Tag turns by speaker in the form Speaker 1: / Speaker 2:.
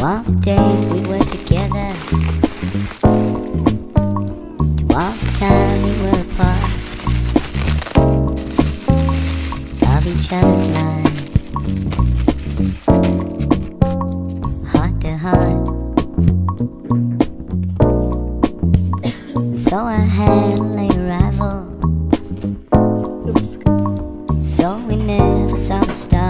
Speaker 1: To all the days we were together. Twelve times we were apart. Of each other's mind. Heart to heart. So I had a late arrival. So we never saw the stars.